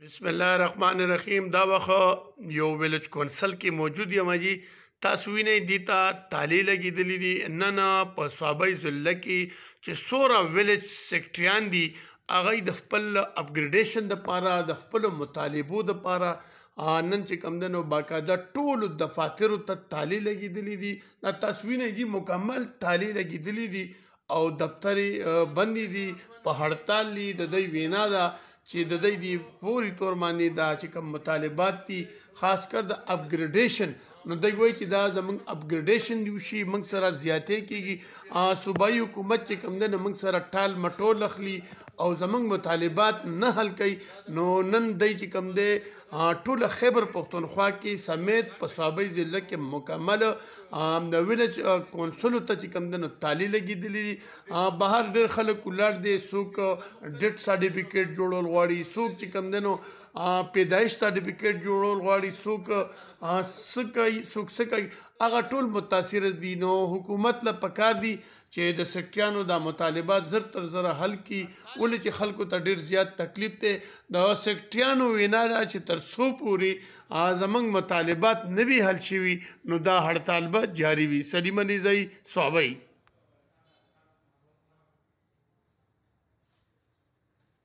بسم الله الرحمن الرحیم دا وخت یو ویلج کونسل کې موجود یم جی تاسو وینئ دیتا تالی لګیدلی دي نن په صوابۍ ضلع کې چې سوره ویلج سیکټریان دي هغه د خپل اپګریډیشن د پاره د خپل مطالبو د پاره نن چې کم دنو باقاعده ټول دفاتر ته تالی لګیدلی دي دا تاسو وینئ دي مکمل تالی لګیدلی دي او دفتر یې بند دي په هړتال دي د دوی وینا ده چې د دوی دی پوری تور باندې دا چې کوم مطالبات دي خاص کر د اپګریډیشن نو دوی وایي چې دا زمونږ اپګریډیشن دی وشي موږ سره زیاتې کیږي صوبایي حکومت چې کوم دی نو موږ سره ټال مټول اخلي او زمونږ مطالبات نه حل کوي نو نن دوی چې کوم دی ټوله خېبر پښتونخوا کې سمېت په صوابۍ ضلع کې مکمل د ویلج کونسلو ته چې کوم دنو تالي لګېدلي دي بهر ډېر خلک ولاړ دي څوک ډېټ سرټیفکیټ جوړول غواړي څوک چې کوم دنو پیدایش سرټیفکیټ جوړول غواړي څوک څه کوي څوک څه کوي هغه ټول متاثر دي نو حکومت له پکار دي چې د سکټیانو دا مطالبات زر تر زره حل کی ولې چې خلکو ته ډیر زیات تکلیف دی د سکټیانو وینا ده چې تر څو پوري زمنګ مطالبات نه وی حل شوی نو دا هړتال به جاری وي سلیمه نزی صوبای